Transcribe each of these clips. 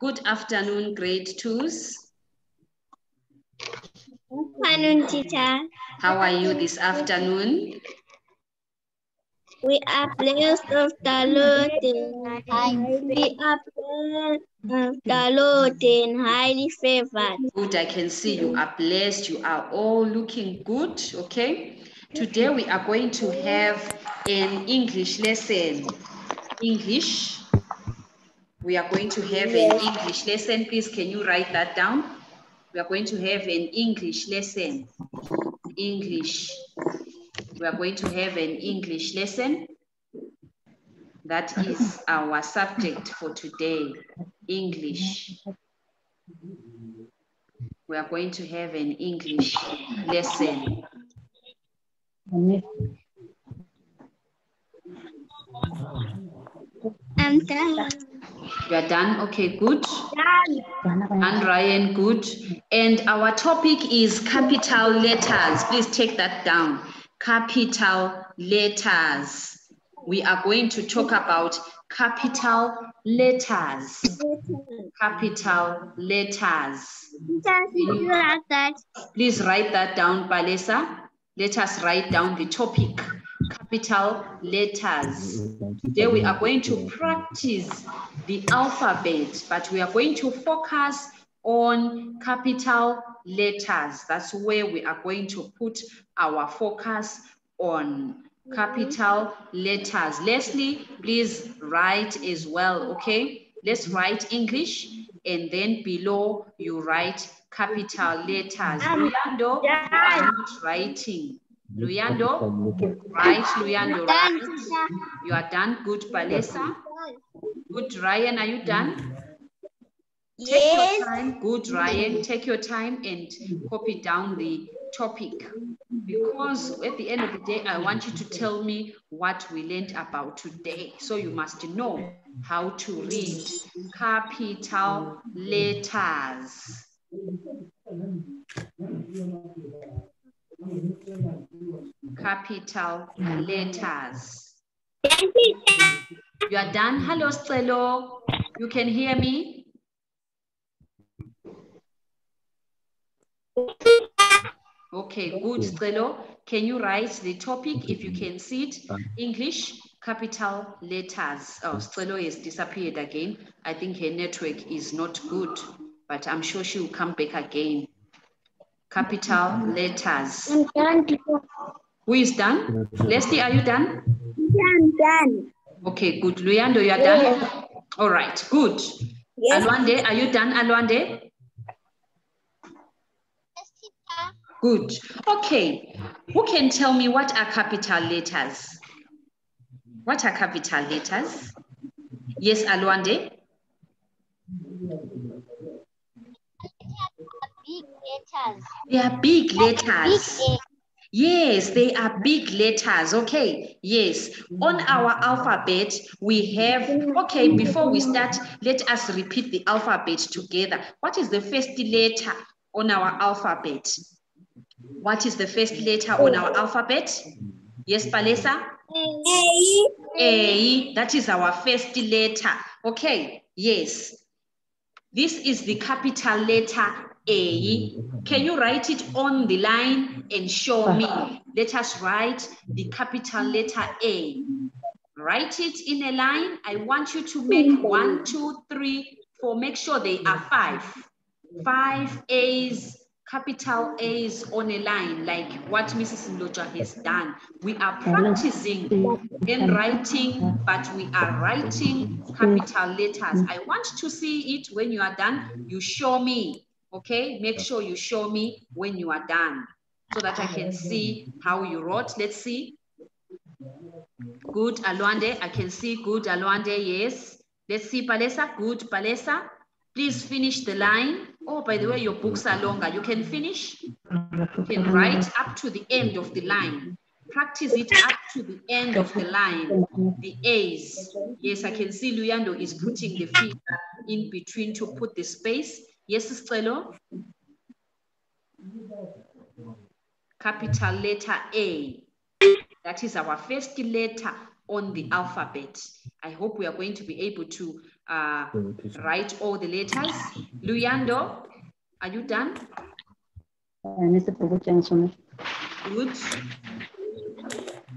Good afternoon, grade twos. Good Afternoon, teacher. How are you this afternoon? We are blessed of the Lord and we are blessed of the Lord and highly favored. Good, I can see you are blessed. You are all looking good, okay? Today we are going to have an English lesson. English. We are going to have an English lesson. Please, can you write that down? We are going to have an English lesson. English. We are going to have an English lesson. That is our subject for today, English. We are going to have an English lesson. I'm done. You are done? Okay, good. And Ryan, good. And our topic is capital letters. Please take that down. Capital letters. We are going to talk about capital letters. Capital letters. Please write that down, Palesa. Let us write down the topic, capital letters. Today we are going to practice the alphabet, but we are going to focus on capital letters. That's where we are going to put our focus on capital letters. Leslie, please write as well, okay? Let's write English and then below you write capital letters. Um, Luyando, you are not writing. Luyando, write, Luyando, Done, write. teacher. You are done. Good, Palesa. Good, Ryan, are you done? Take Yes. your time. Good, Ryan. Take your time and copy down the topic. Because at the end of the day, I want you to tell me what we learned about today. So you must know how to read capital letters. Capital letters. You are done? Hello, Stelo. You can hear me? Okay, good, Stelo. Can you write the topic if you can see it? English, capital letters. Oh, Stelo has disappeared again. I think her network is not good, but I'm sure she will come back again. Capital letters. Teacher. Who is done? Leslie, are you done? I'm done. Okay, good. Luyando, you are done? All right, good. Yes. Alwande, are you done, Alwande? Good. Okay. Who can tell me what are capital letters? What are capital letters? Yes, Alwande? Big letters. They are big letters. Big Yes, they are big letters. Okay. Yes. On mm-hmm. our alphabet, we have, okay, before we start, let us repeat the alphabet together. What is the first letter on our alphabet? What is the first letter on our alphabet? Yes, Palesa? A. A, that is our first letter. Okay, yes. This is the capital letter A. Can you write it on the line and show me? Let us write the capital letter A. Write it in a line. I want you to make one, two, three, four. Make sure they are five. Five A's, capital A's on a line, like what Mrs. Mlotshwa has done. We are practicing in writing, but we are writing capital letters. I want to see it when you are done. You show me, okay? Make sure you show me when you are done so that I can see how you wrote. Let's see. Good, Alwande. I can see good, Alwande. Yes. Let's see, Palesa. Good, Palesa. Please finish the line. Oh, by the way, your books are longer. You can finish. You can write up to the end of the line. Practice it up to the end of the line. The A's. Yes, I can see Luyando is putting the finger in between to put the space. Yes, Stelo? Capital letter A. That is our first letter on the alphabet. I hope we are going to be able to uh, write all the letters. Luyando, are you done? Good.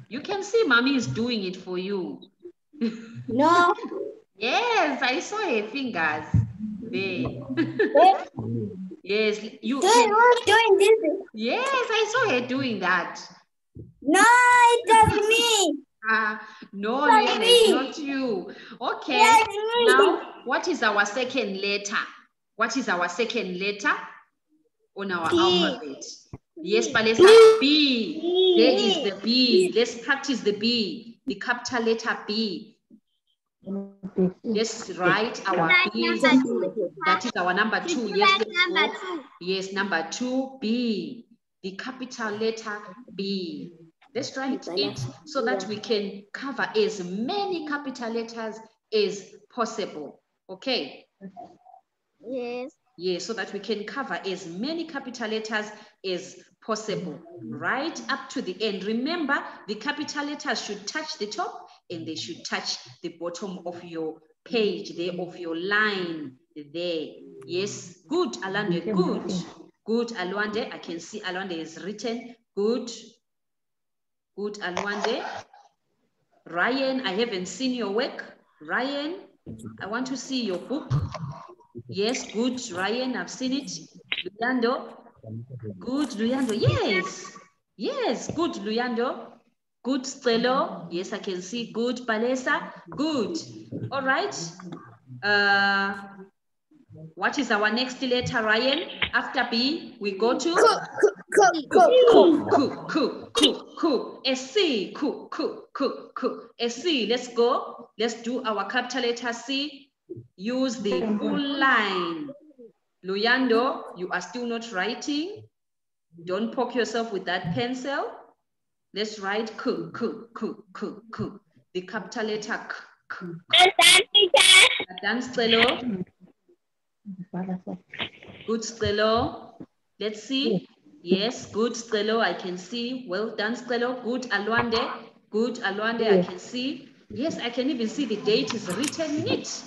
You can see mommy is doing it for you. No. Yes, I saw her fingers. There. yes, you. Doing, who's doing this? Yes, I saw her doing that. No, it does me. Ah, no, That's Lionel, me. not you. Okay. That's me. Now, what is our second letter? What is our second letter on our B. alphabet? Yes, Palesa, B. There is the B. Let's practice the B. The capital letter B. Let's write our B. That is our number two. Yes, number two? Yes, number two, B. The capital letter B. Let's write it so that we can cover as many capital letters as possible. Okay. Yes. Yes, so that we can cover as many capital letters as possible, right up to the end. Remember, the capital letters should touch the top and they should touch the bottom of your page there, of your line there. Yes, good, Alwande, good. Good, Alwande. I can see Alwande is written. Good. Good, Alwande. Ryan, I haven't seen your work. Ryan, I want to see your book. Yes, good, Ryan, I've seen it. Luyando, good, Luyando, yes. Yes, good, Luyando. Good, Stelo. Yes, I can see. Good, Palesa. Good. All right. Uh, what is our next letter, Ryan? After B, we go to Ku, ku, ku, ku, ku. A C, ku, ku, ku, ku. A C, let's go. Let's do our capital letter C. Use the full line. Luyando, you are still not writing. Don't poke yourself with that pencil. Let's write ku, ku, ku, ku, ku. The capital letter K, K. Done, Stelo. Good, Stelo. Let's see. Yes, good, Stelo. I can see. Well done, Stelo. Good, Alwande. Good, Alwande. I can see. Yes, I can even see the date is written neat.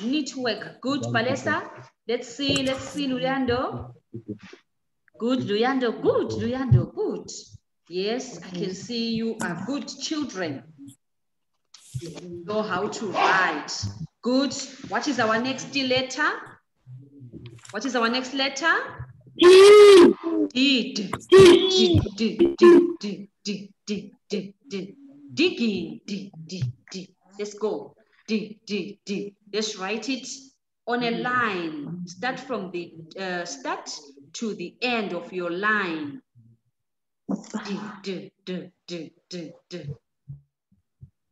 Neat work. Good, Palesa. Let's see. Let's see, Luyando. Good, Luyando. Good, Luyando. Good. Yes, I can see you are good children. You know how to write. Good. What is our next letter? What is our next letter? D. D. D. D. D. D. D. D. D. D. Digging. D. D. D. Let's go. D. D. D. Let's write it on a line. Start from the uh, start to the end of your line. D. D. D. D. D. D.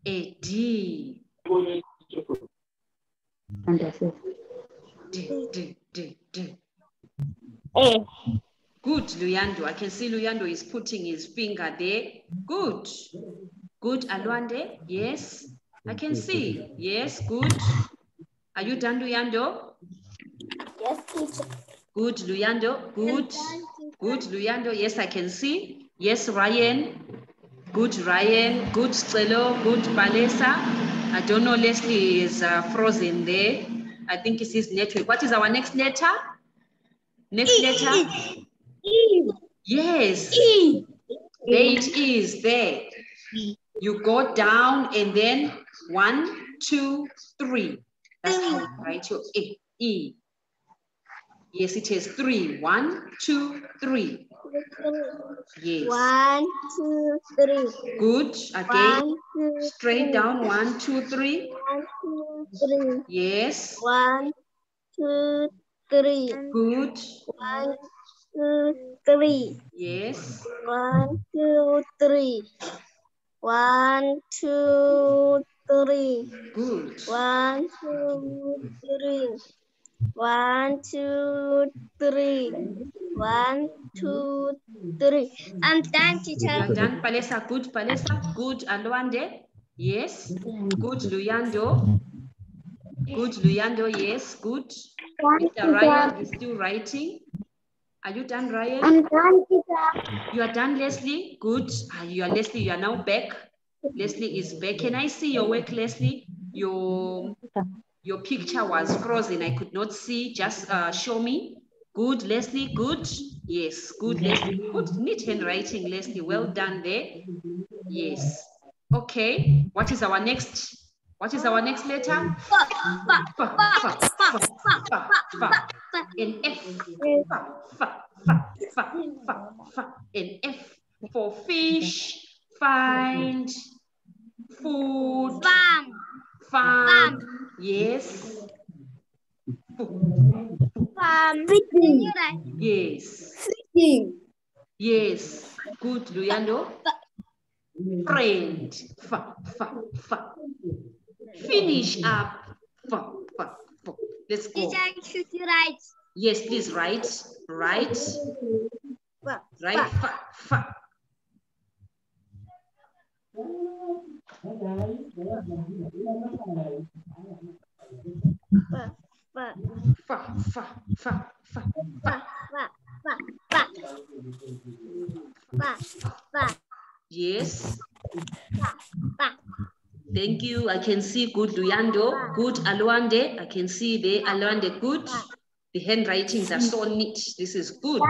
A D. D. D. D. D. Good, Luyando. I can see Luyando is putting his finger there. Good. Good, Alwande. Yes. I can see. Yes, good. Are you done, Luyando? Yes, teacher. Good, Luyando. Good. Good, Luyando. Yes, I can see. Yes, Ryan. Good, Ryan. Good, Stelo. Good, Palesa. I don't know, Leslie is uh, frozen there. I think it's his network. What is our next letter? Next letter? E. Yes. E. There it is, there. You go down and then one, two, three. That's how you write your E. E. Yes, it is three. One, two, three. Yes. One, two, three. Good. Again, One, two, straight down. One, two, three. One, two, three. Yes. One, two, three. Good. One, two, three. Yes. One, two, three. One, two, three. Good. One, two, three. One, two, three. One, two, three. I'm done, You teacher. are done, Palesa. Good, Palesa. Good, Alwande. Yes. Good, Luyando. Good, Luyando. Yes. Good. Mr. Ryan is still writing. Are you done, Ryan? I'm done, teacher. You are done, Leslie? Good. Ah, you are Leslie, you are now back. Leslie is back. Can I see your work, Leslie? Your Your picture was frozen. I could not see. Just uh, show me. Good, Leslie. Good. Yes, good, Leslie. Good. Neat handwriting, Leslie. Well done there. Yes. Okay. What is our next? What is our next letter? An F. An F for fish. Find. Food. Farm, Farm. Yes. farm. Can you write? Yes. Fishing. Yes. Good, Luyando. Friend. Fa, fa, fa. Finish up. Fa, fa, fa. Let's go. Teacher, should you write? Yes, please write. Write. Fa, Write. Fa, fa. fa, Yes. Thank you. I can see good Luyando. Good Alwande. I can see the Alwande good. The handwritings are so neat. This is good.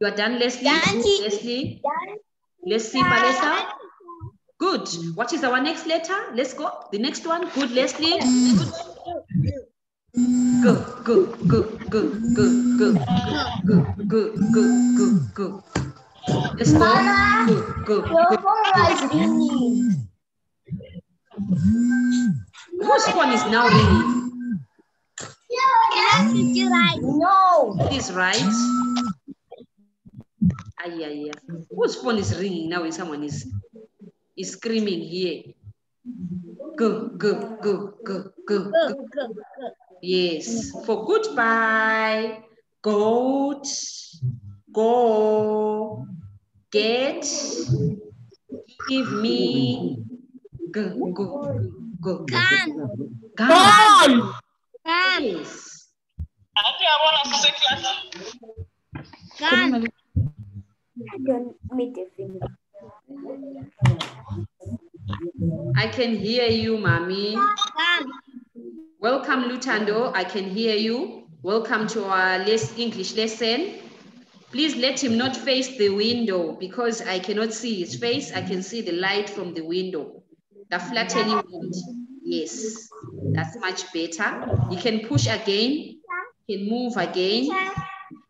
You are done, Leslie? Good. Leslie? Leslie Palesa? Good. What is our next letter? Let's go. The next one. Good, Leslie. Good. Good, good, good, good, good, good, good, good, good, good, good. Let's go. Good, good, good. Whose phone is now ringing? Teacher, should you write? No. Please write. Ay, ay, ay. Whose phone is ringing now when someone is, is screaming here? Go, go, go, go, go, Go, go. go, go. Yes. For goodbye, goat, go, get, give me, go, go, go. Can, Come. can, Yes. can. Don't meet your finger. I can hear you, mommy. Welcome, Lutando. I can hear you. Welcome to our English lesson. Please let him not face the window because I cannot see his face. I can see the light from the window. The flattening wind. Yes, that's much better. You can push again. You can move again.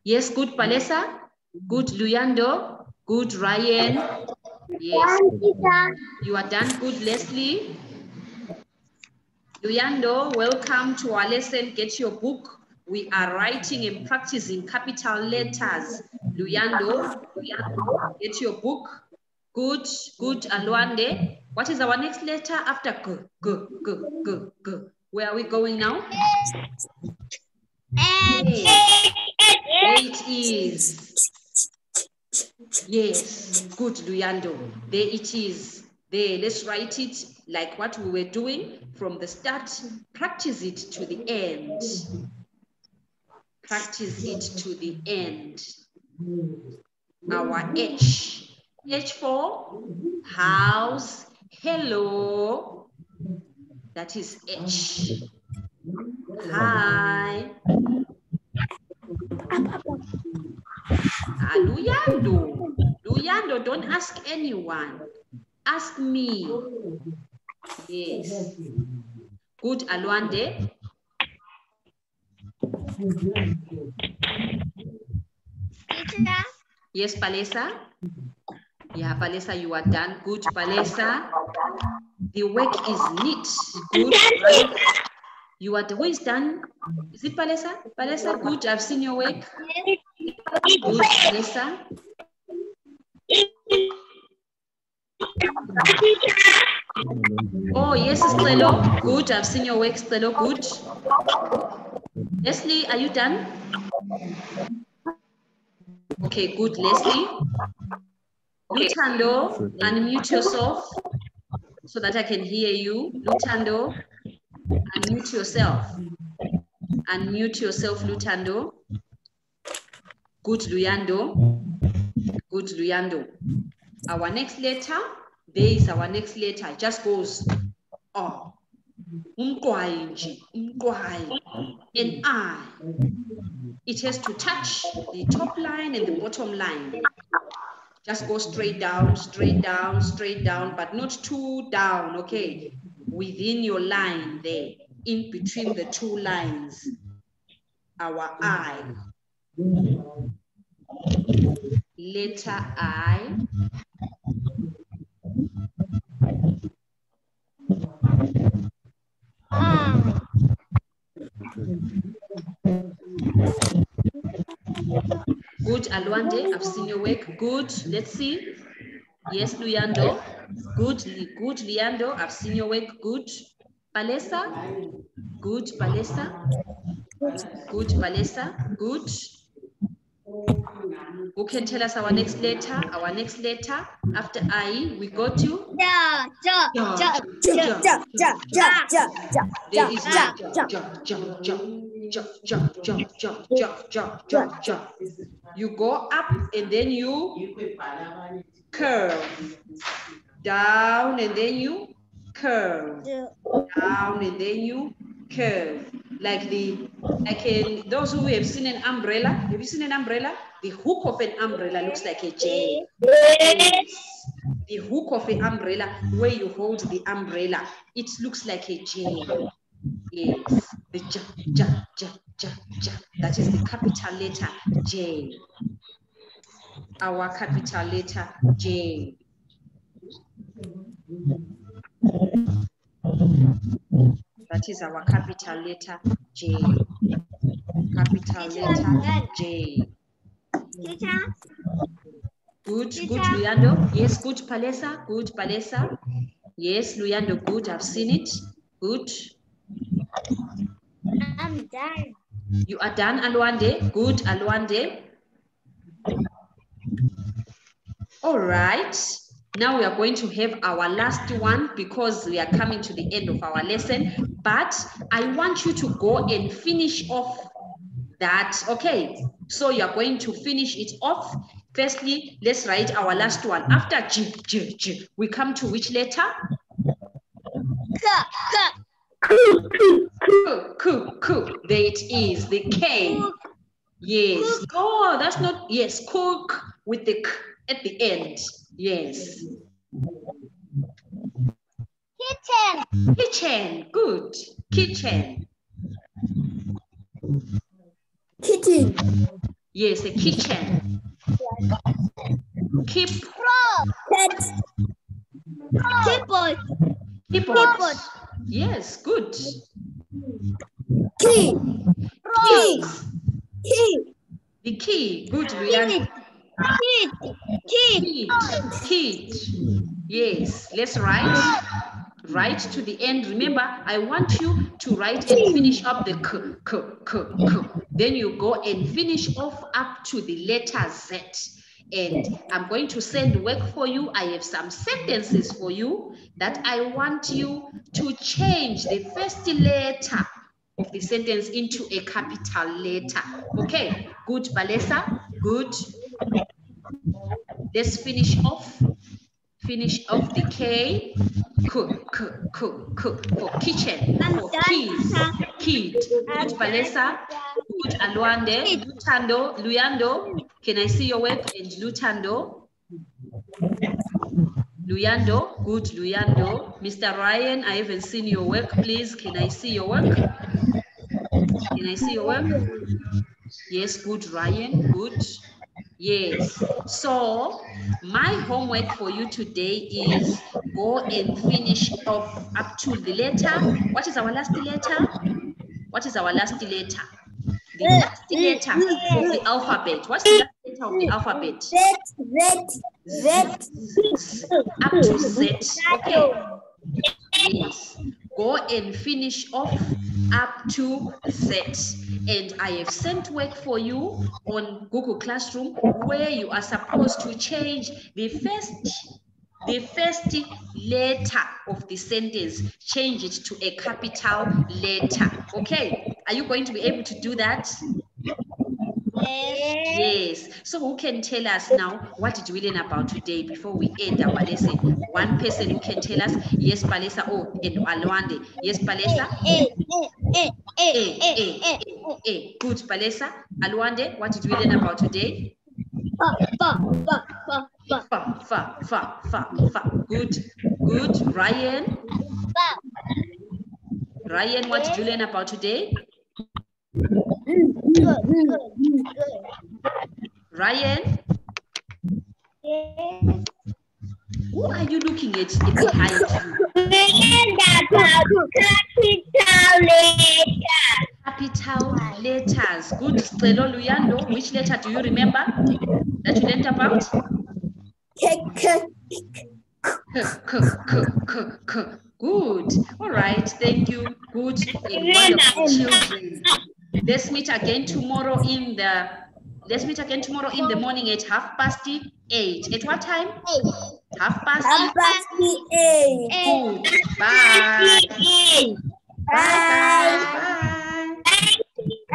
Yes, good Palesa. Good Luyando. Good Ryan. Yes, you are done. Good Leslie. Luyando, welcome to our lesson. Get your book. We are writing and practicing capital letters. Luyando, Luyando, get your book. Good, good, Alwande. What is our next letter after G, G, G, G, G? Where are we going now? Eight. Eight is. Yes, good, Luyando. There it is. There, let's write it like what we were doing from the start. Practice it to the end. Practice it to the end. Our H. H for house. Hello. That is H. Hi. Ah, Luyando. Luyando, don't ask anyone. Ask me. Yes. Good, Alwande. teacher. Yes, Palesa. Yeah, Palesa, you are done. Good, Palesa. The work is neat. Good. You are, the who is done? Is it Palesa? Palesa, good. I've seen your work. Good, Oh, yes, Stelo. Good. I've seen your work, Stelo. Good. Leslie, are you done? Okay, good, Leslie. Lutando, unmute yourself so that I can hear you. Lutando, unmute yourself. Unmute yourself, Lutando. Good, Luyando. Good, Luyando. Our next letter, there is our next letter. Just goes oh. An I. It has to touch the top line and the bottom line. Just go straight down, straight down, straight down, but not too down, okay? Within your line there, in between the two lines. Our I. Letter I. Good, Alwande, I've seen your work. Good, let's see. Yes, Luyando. Good, good, Luyando, I've seen your work. Good. Palesa. Good, Palesa. Good, Palesa. Good. Who can tell us our next letter? Our next letter after I, we go to Ja, ja, Ja, ja, ja, ja. Ja, ja, ja, ja, ja, ja, ja, ja, ja. ja. You go up and then you curve down and then you curve down and then you curve like the like in those who have seen an umbrella have you seen an umbrella? The hook of an umbrella looks like a J Yes. the hook of an umbrella where you hold the umbrella it looks like a J yes. The J J J J J that is the capital letter J. Our capital letter J That is our capital letter J. Capital letter J. Teacher, Good, good. Luyando. Yes, good, Palesa. Good, Palesa. Yes, Luyando, good. I've seen it. Good. I'm done. You are done, Alwande. Good, Alwande. All right. Now we are going to have our last one because we are coming to the end of our lesson. But I want you to go and finish off that. Okay. So you are going to finish it off. Firstly, let's write our last one. After G, G, G, we come to which letter? K, K. K, K, K. There it is, the K. Yes. Oh, that's not, yes, cook with the K at the end. Yes. Kitchen. Kitchen, good. Kitchen. Kitchen, Yes, a kitchen. Keep, cat, Keyboard. keyboard. Yes, good. key, key, key, the key. Good. Rihanna. Kid. Kid. Kid. Kid. Yes, let's write. Write to the end. Remember, I want you to write and finish up the k, k, k, k. Then you go and finish off up to the letter Z. And I'm going to send work for you. I have some sentences for you that I want you to change the first letter of the sentence into a capital letter. Okay, good, Palesa. Good. Let's finish off. Finish off the K. Cook, cook, cook, cook, for kitchen, for keys, kid. Good, Palesa. Good, Alwande. Lutando, Luyando. Can I see your work? And Lutando. Luyando, good, Luyando. Mr. Ryan, I haven't seen your work. Please, can I see your work? Can I see your work? Yes, good, Ryan, good. Yes. So my homework for you today is go and finish off up to the letter. What is our last letter? What is our last letter? The last letter of the alphabet. What's the last letter of the alphabet? Z, Z, Z, Up to Z. Okay. Yes. Go and finish off up to Z. And I have sent work for you on Google Classroom where you are supposed to change the first the first letter of the sentence, change it to a capital letter. Okay, are you going to be able to do that? Yes. Yes. So who can tell us now what did we learn about today before we end our lesson? One person who can tell us. Yes, Palesa. Oh, and Alwande. Yes, Palesa. A, A, A, A, A, A, A, A. Good, Palesa. Alwande, what did we learn about today? Fa, fa, fa, fa, fa, Fa, fa, fa, fa, fa. Good, good. Ryan. fa. Ryan, what did you learn about today? Ryan, Yes. who are you looking at behind you? Capital letters. Good. Stelo Luyando, which letter do you remember that you learned about? K, K, K, K, K, K, K. Good. All right. Thank you. Good wonderful children. Let's meet again tomorrow in the let's meet again tomorrow in the morning at half past eight. At what time? Half past Half past eight. Good. Bye. Bye. Bye. Bye. Bye.